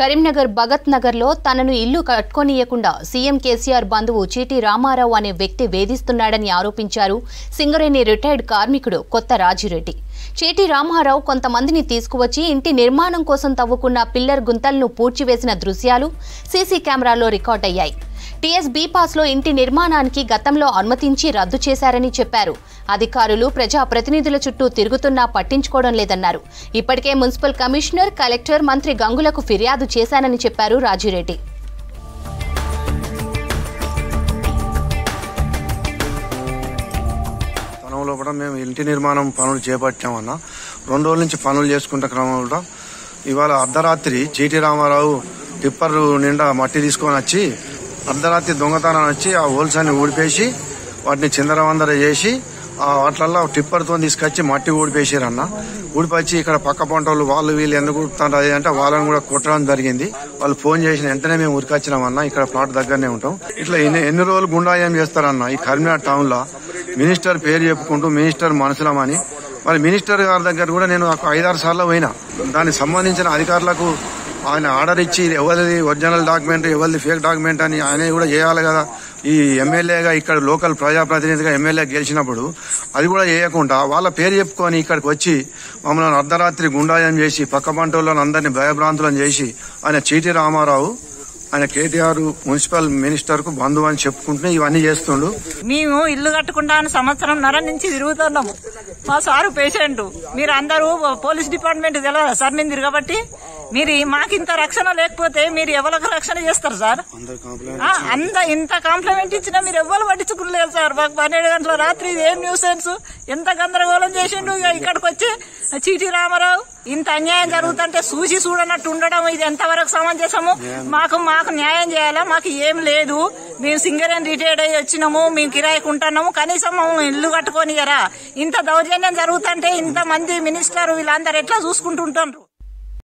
కరీంనగర్ భగత్ నగర్లో తనను ఇల్లు కట్టుకోనియకుండా సీఎం కేసీఆర్ బంధువు చీటి రామారావు అనే వ్యక్తి వేధిస్తున్నాడని ఆరోపించారు సింగరేణి రిటైర్డ్ కార్మికుడు కొత్త రాజిరెడ్డి. చీటి రామారావు కొంతమందిని తీసుకువచ్చి ఇంటి నిర్మాణం కోసం తవ్వుకున్న పిల్లర్ గుంతలను పూడ్చివేసిన దృశ్యాలు సీసీ కెమెరాలో రికార్డయ్యాయి. టీఎస్ బీ పాస్లో ఇంటి నిర్మాణానికి గతంలో అనుమతించి రద్దు చేశారని చెప్పారు. అధికారులు ప్రజా ప్రతినిధుల చుట్టూ తిరుగుతున్నా పట్టించుకోవడం లేదన్నారు. ఇప్పటికే మున్సిపల్ కమిషనర్ కలెక్టర్ మంత్రి గంగులకు ఫిర్యాదు చేశానని చెప్పారు రాజిరెడ్డి. తనంలో కూడా మేము ఇంటి నిర్మాణం పనులు చేపట్టామన్నా రెండు రోజుల నుంచి పనులు చేసుకుంటే క్రమంలో ఇవాళ అర్ధరాత్రి జీటీ రామారావు టిప్పర్ నిండా మట్టి తీసుకొని వచ్చి అర్ధరాత్రి దొంగతనం వచ్చి ఆ హోల్స్ అన్ని ఊడిపేసి వాటిని చిందరవందర చేసి వాటిల్లో టిప్పర్తో తీసుకొచ్చి మట్టి ఊడిపేసారన్న. ఊడిపచ్చి ఇక్కడ పక్క పంట వాళ్ళు వాళ్ళు వీళ్ళు ఎందుకు ఊడుతున్నారు అది అంటే వాళ్ళని కూడా కొట్టడం జరిగింది. వాళ్ళు ఫోన్ చేసిన వెంటనే మేము ఉరికొచ్చినామన్నా ఇక్కడ ప్లాట్ దగ్గరనే ఉంటాం. ఇట్లా ఎన్ని ఎన్ని రోజులు గుండాయం చేస్తారన్న ఈ కరీంనగర్ టౌన్లో మినిస్టర్ పేరు చెప్పుకుంటూ మినిస్టర్ మనసులమని మరి మినిస్టర్ గారి దగ్గర కూడా నేను ఒక ఐదారు సార్లు పోయినా. దానికి సంబంధించిన అధికారులకు ఆయన ఆర్డర్ ఇచ్చి ఎవరిది ఒరిజినల్ డాక్యుమెంట్ ఎవరిది ఫేక్ డాక్యుమెంట్ అని ఆయన కూడా చేయాలి కదా. ఈ ఎమ్మెల్యేగా ఇక్కడ లోకల్ ప్రజాప్రతినిధిగా ఎమ్మెల్యే గెలిచినప్పుడు అది కూడా చేయకుండా వాళ్ళ పేరు చెప్పుకొని ఇక్కడికి వచ్చి మమ్మల్ని అర్ధరాత్రి గుండాయం చేసి పక్క పంటలను అందరినీ భయభ్రాంతులను చేసి ఆయన చీటి రామారావు ఆయన కేటీఆర్ మున్సిపల్ మినిస్టర్కు బంధువు అని చెప్పుకుంటూ ఇవన్నీ చేస్తుండు. మేము ఇల్లు కట్టుకుంటా సంవత్సరం నర నుంచి తిరుగుతున్నాము. మా సారు పేషెంట్. మీరు అందరూ పోలీస్ డిపార్ట్మెంట్ తెలియదా సార్ నేను తిరగబట్టి మీరు మాకు ఇంత రక్షణ లేకపోతే మీరు ఎవరికి రక్షణ చేస్తారు సార్? అంత ఇంత కాంప్లిమెంట్ ఇచ్చినా మీరు ఎవ్వరు పట్టించుకోలేదు సార్. మాకు పన్నెండు గంటల రాత్రి ఇది ఏం న్యూస్ సెన్స్ ఎంత గందరగోళం చేసిండు? ఇక ఇక్కడికి వచ్చి చీటి రామారావు ఇంత అన్యాయం జరుగుతుంటే చూసి చూడనట్టు ఉండడం ఇది ఎంతవరకు సమంజసము? మాకు మాకు న్యాయం చేయాలా? మాకు ఏం లేదు. మేము సింగరేన్ రిటైర్డ్ అయ్యి వచ్చినాము మేము కిరాయికి ఉంటున్నాము. కనీసం మేము ఇల్లు కట్టుకొని ఇంత దౌర్జన్యం జరుగుతుంటే ఇంత మంది మినిస్టర్ వీళ్ళందరూ ఎట్లా చూసుకుంటుంటారు?